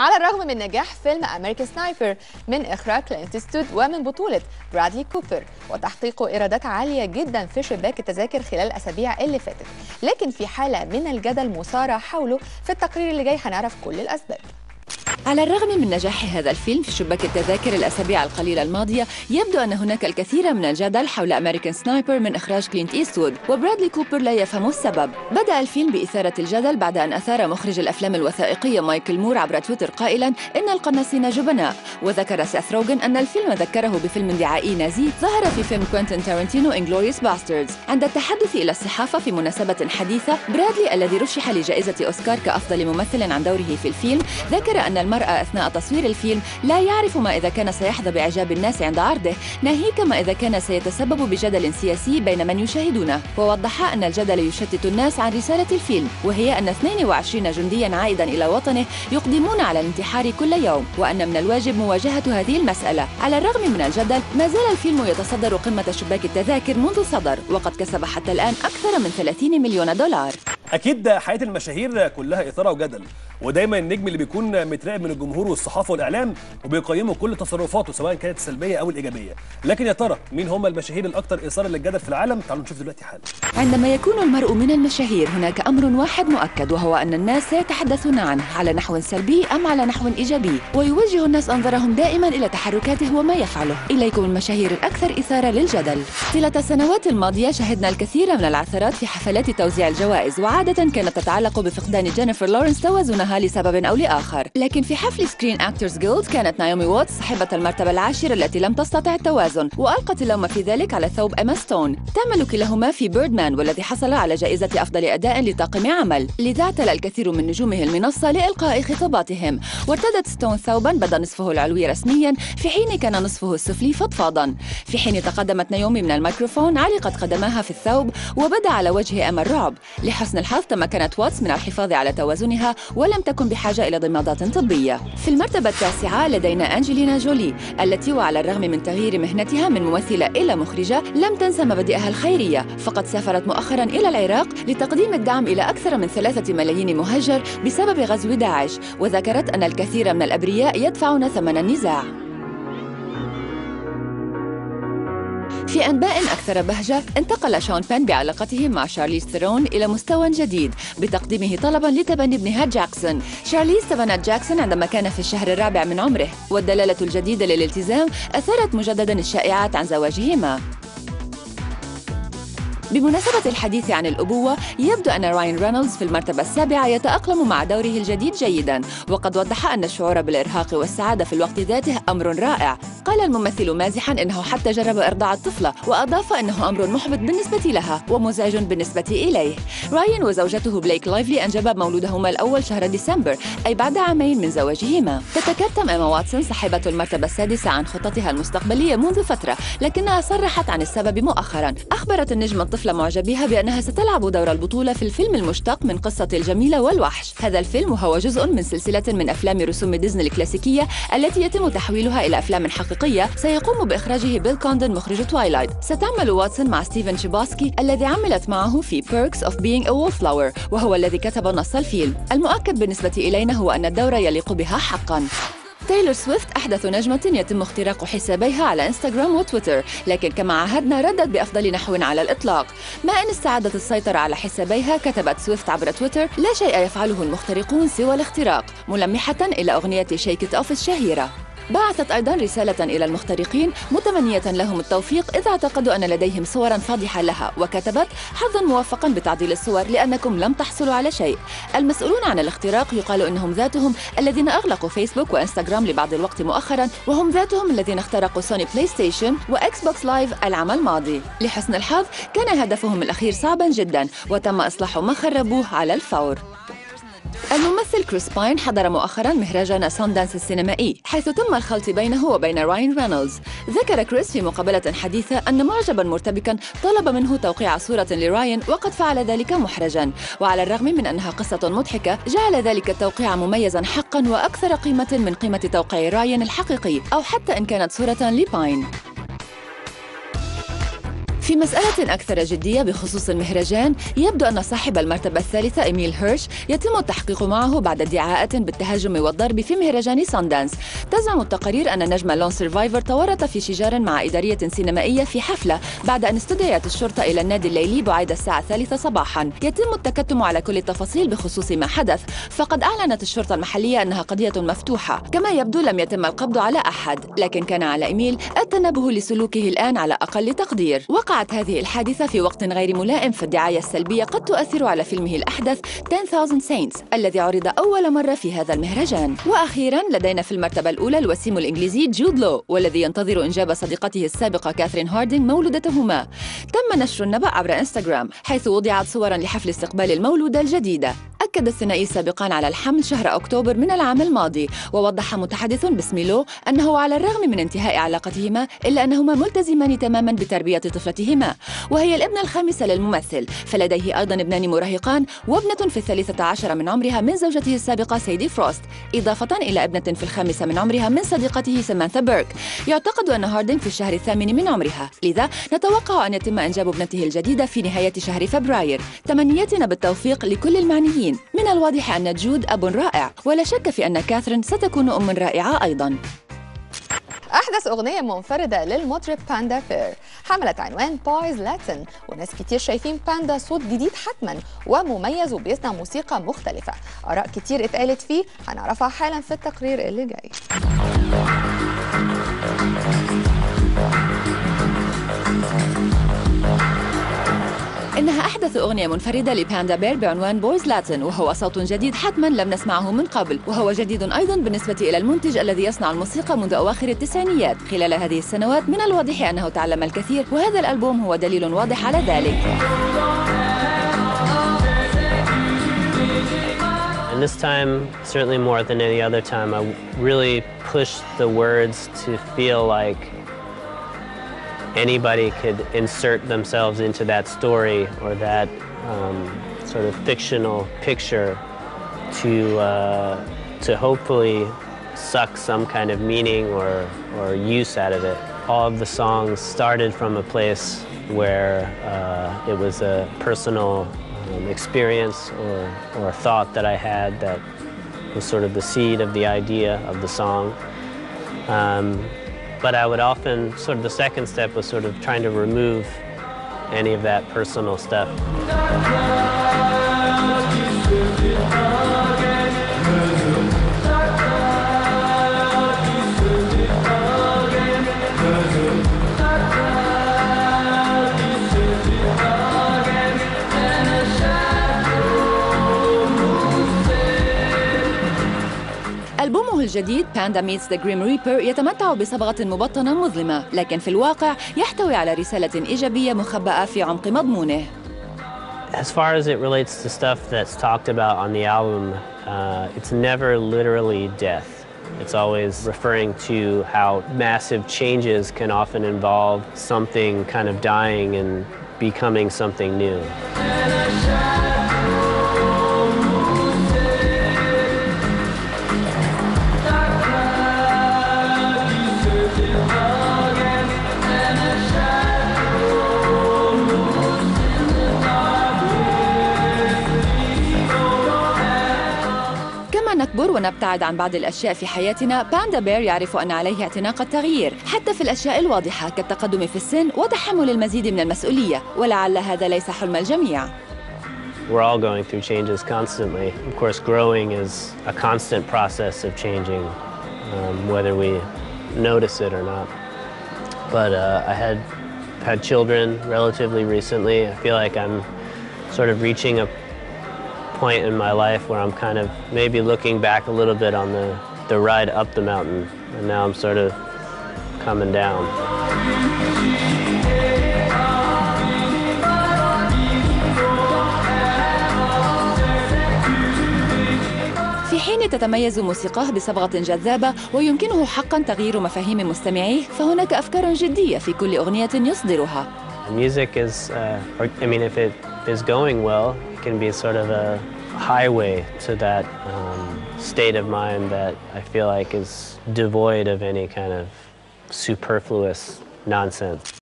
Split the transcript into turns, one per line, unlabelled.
على الرغم من نجاح فيلم American Sniper من إخراج كلينت إيستوود ومن بطولة برادلي كوبر وتحقيقه إيرادات عالية جدا في شباك التذاكر خلال الأسابيع اللي فاتت. لكن في حالة من الجدل مثارة حوله في التقرير اللي جاي هنعرف كل الأسباب.
على الرغم من نجاح هذا الفيلم في شباك التذاكر الأسابيع القليلة الماضية يبدو أن هناك الكثير من الجدل حول American Sniper من إخراج كلينت إيستوود وبرادلي كوبر لا يفهم السبب. بدأ الفيلم بإثارة الجدل بعد أن أثار مخرج الأفلام الوثائقية مايكل مور عبر تويتر قائلا إن القناصين جبناء وذكر سيث روجن أن الفيلم ذكره بفيلم دعائي نازي ظهر في فيلم كوينتين تارنتينو Inglourious Basterds عند التحدث إلى الصحافة في مناسبة حديثة برادلي الذي رشح لجائزة أوسكار كأفضل ممثل عن دوره في الفيلم ذكر أن المرء أثناء تصوير الفيلم لا يعرف ما إذا كان سيحظى بإعجاب الناس عند عرضه. ناهيك ما إذا كان سيتسبب بجدل سياسي بين من يشاهدونه. ووضح أن الجدل يشتت الناس عن رسالة الفيلم وهي أن 22 جنديا عائدا إلى وطنه يقدمون على الانتحار كل يوم. وأن من الواجب مواجهة هذه المسألة. على الرغم من الجدل ما زال الفيلم يتصدر قمة شباك التذاكر منذ صدر وقد كسب حتى الآن أكثر من 30 مليون دولار.
أكيد حياة المشاهير كلها إثارة وجدل ودايما النجم اللي بيكون متراقب من الجمهور والصحافة والإعلام وبيقيموا كل تصرفاته سواء كانت سلبية أو الايجابيه لكن يا ترى مين هم المشاهير الأكثر إثارة للجدل في العالم؟ تعالوا نشوف دلوقتي حالا.
عندما يكون المرء من المشاهير هناك أمر واحد مؤكد وهو أن الناس سيتحدثون عنه على نحو سلبي أم على نحو إيجابي. ويوجه الناس أنظارهم دائما إلى تحركاته وما يفعله. إليكم المشاهير الأكثر إثارة للجدل. طيلة السنوات الماضية شهدنا الكثير من العثرات في حفلات توزيع الجوائز وعادة كانت تتعلق بفقدان جينيفر لورنس توازنها لسبب أو لآخر. لكن في حفل Screen Actors Guild كانت نايومي واتس صاحبة المرتبة العاشرة التي لم تستطع التوازن وألقت اللوم في ذلك على ثوب إما ستون تعمل كلاهما في Birdman والذي حصل على جائزة أفضل أداء لطاقم عمل. لذا اعتلى الكثير من نجومه المنصة لإلقاء خطاباتهم. وارتدت ستون ثوبا بدا نصفه العلوي رسميا في حين كان نصفه السفلي فضفاضا. في حين تقدمت نايومي من الميكروفون علقت قدماها في الثوب وبدأ على وجه أما الرعب لحسن الحظ تمكنت واتس من الحفاظ على توازنها ولم تكن بحاجة إلى ضمادات طبية. في المرتبة التاسعة لدينا أنجلينا جولي التي وعلى الرغم من تغيير مهنتها من ممثلة إلى مخرجة لم تنسى مبادئها الخيرية. فقد سافرت مؤخرا إلى العراق لتقديم الدعم إلى أكثر من ثلاثة ملايين مهجر بسبب غزو داعش وذكرت أن الكثير من الأبرياء يدفعون ثمن النزاع. في أنباء أكثر بهجة انتقل شون بين بعلاقته مع شارليز ثيرون إلى مستوى جديد بتقديمه طلبا لتبني ابنها جاكسون. شارليز تبنت جاكسون عندما كان في الشهر الرابع من عمره والدلالة الجديدة للالتزام أثارت مجددا الشائعات عن زواجهما. بمناسبة الحديث عن الأبوة يبدو أن راين رينولدز في المرتبة السابعة يتأقلم مع دوره الجديد جيدا وقد وضح أن الشعور بالإرهاق والسعادة في الوقت ذاته أمر رائع. قال الممثل مازحا إنه حتى جرب إرضاع الطفلة وأضاف أنه أمر محبط بالنسبة لها ومزعج بالنسبة إليه. راين وزوجته بليك لايفلي أنجبا مولودهما الأول شهر ديسمبر أي بعد عامين من زواجهما. تتكتم إما واتسون صاحبة المرتبة السادسة عن خطتها المستقبلية منذ فترة لكنها صرحت عن السبب مؤخرا. أخبرت النجم الطفل معجبيها بأنها ستلعب دور البطولة في الفيلم المشتق من قصة الجميلة والوحش. هذا الفيلم وهو جزء من سلسلة من أفلام رسوم ديزني الكلاسيكية التي يتم تحويلها إلى أفلام حقيقية. سيقوم بإخراجه بيل كوندن مخرج Twilight ستعمل واتسون مع ستيفن تشبوسكي الذي عملت معه في Perks of Being a Wallflower وهو الذي كتب نص الفيلم. المؤكد بالنسبة إلينا هو أن الدور يليق بها حقاً. تايلور سويفت أحدث نجمة يتم اختراق حسابيها على إنستغرام وتويتر لكن كما عهدنا ردت بأفضل نحو على الإطلاق. ما إن استعادت السيطرة على حسابيها كتبت سويفت عبر تويتر لا شيء يفعله المخترقون سوى الاختراق ملمحة إلى أغنية Shake It Off الشهيرة. بعثت أيضا رسالة إلى المخترقين متمنية لهم التوفيق إذا اعتقدوا أن لديهم صورا فاضحة لها وكتبت حظا موفقا بتعديل الصور لأنكم لم تحصلوا على شيء. المسؤولون عن الاختراق يقال إنهم ذاتهم الذين أغلقوا فيسبوك وإنستغرام لبعض الوقت مؤخرا وهم ذاتهم الذين اخترقوا سوني بلاي ستيشن وإكس بوكس لايف العام الماضي. لحسن الحظ كان هدفهم الأخير صعبا جدا وتم إصلاح ما خربوه على الفور. الممثل كريس باين حضر مؤخرا مهرجان ساندانس السينمائي حيث تم الخلط بينه وبين راين رينولدز. ذكر كريس في مقابلة حديثة أن معجبا مرتبكا طلب منه توقيع صورة لراين وقد فعل ذلك محرجا. وعلى الرغم من أنها قصة مضحكة جعل ذلك التوقيع مميزا حقا وأكثر قيمة من قيمة توقيع راين الحقيقي أو حتى إن كانت صورة لباين. في مسألة أكثر جدية بخصوص المهرجان يبدو أن صاحب المرتبة الثالثة إيميل هيرش يتم التحقيق معه بعد ادعاءات بالتهجم والضرب في مهرجان ساندانس تزعم التقارير أن نجم لون سيرفايفر تورط في شجار مع إدارية سينمائية في حفلة بعد أن استدعيت الشرطة إلى النادي الليلي بعد الساعة الثالثة صباحا. يتم التكتم على كل التفاصيل بخصوص ما حدث فقد أعلنت الشرطة المحلية أنها قضية مفتوحة. كما يبدو لم يتم القبض على أحد لكن كان على إيميل التنبه لسلوكه الآن على أقل تقدير. وقعت هذه الحادثة في وقت غير ملائم فالدعاية السلبية قد تؤثر على فيلمه الأحدث 10000 Saints الذي عرض أول مرة في هذا المهرجان. وأخيرا لدينا في المرتبة الأولى الوسيم الإنجليزي جود لو والذي ينتظر إنجاب صديقته السابقة كاثرين هاردينغ مولودتهما. تم نشر النبأ عبر إنستغرام حيث وضعت صورا لحفل استقبال المولودة الجديدة. أكد الثنائي سابقا على الحمل شهر أكتوبر من العام الماضي ووضح متحدث باسم لو أنه على الرغم من انتهاء علاقتهما إلا أنهما ملتزمان تماما بتربية طفلتهما. وهي الابنة الخامسة للممثل. فلديه أيضا ابنان مراهقان وابنة في الثالثة عشر من عمرها من زوجته السابقة سيدي فروست. إضافة إلى ابنة في الخامسة من عمرها من صديقته سمانثا بيرك. يعتقد أن هاردينغ في الشهر الثامن من عمرها. لذا نتوقع أن يتم إنجاب ابنته الجديدة في نهاية شهر فبراير. تمنياتنا بالتوفيق لكل المعنيين. من الواضح أن جود أب رائع. ولا شك في أن كاثرين ستكون أم رائعة أيضاً.
أحدث أغنية منفردة للمطرب باندا بير. حملت عنوان Boys Latin وناس كتير شايفين باندا صوت جديد حتما ومميز وبيصنع موسيقى مختلفة. آراء كتير اتقالت فيه هنعرفها حالا في التقرير اللي جاي.
إنها أحدث أغنية منفردة لباندا بير بعنوان Boys Latin وهو صوت جديد حتما لم نسمعه من قبل وهو جديد أيضا بالنسبة إلى المنتج الذي يصنع الموسيقى منذ أواخر التسعينيات. خلال هذه السنوات من الواضح أنه تعلم الكثير وهذا الألبوم هو دليل واضح على ذلك.
And this time, certainly more than any other time, I really pushed the words to feel like anybody could insert themselves into that story or that um, sort of fictional picture to, uh, to hopefully suck some kind of meaning or, or use out of it. All of the songs started from a place where uh, it was a personal um, experience or, or a thought that I had that was sort of the seed of the idea of the song. Um, but I would often, sort of the second step was sort of trying to remove any of that personal stuff.
ألبومه الجديد باندا ميتس ذا جريم ريبر يتمتع بصبغة مبطنة مظلمة لكن في الواقع يحتوي على رسالة إيجابية مخبأة في عمق مضمونه
As far as it relates to stuff that's talked about on the album, uh, it's never literally death. It's always referring to how massive changes can often involve something kind of dying and becoming something new.
نكبر ونبتعد عن بعض الأشياء في حياتنا باندا بير يعرف أن عليه اعتناق التغيير حتى في الأشياء الواضحة كالتقدم في السن وتحمل المزيد من المسؤولية ولعل هذا ليس حلم الجميع
We're all going through changes constantly. Of course, growing is a constant process of changing, um, whether we notice it or not. But uh, I had had children relatively recently. I feel like I'm sort of reaching a point in my life where I'm kind of maybe looking back a little bit on the, the ride up the mountain, and now I'm sort of coming down.
في حين تتميز موسيقاه بصبغة جذابة ويمكنه حقا تغيير مفاهيم مستمعيه فهناك أفكار جدية في كل أغنية يصدرها
Music is, uh, or, I mean, if it is going well, it can be sort of a highway to that um, state of mind that I feel like is devoid of any kind of superfluous nonsense.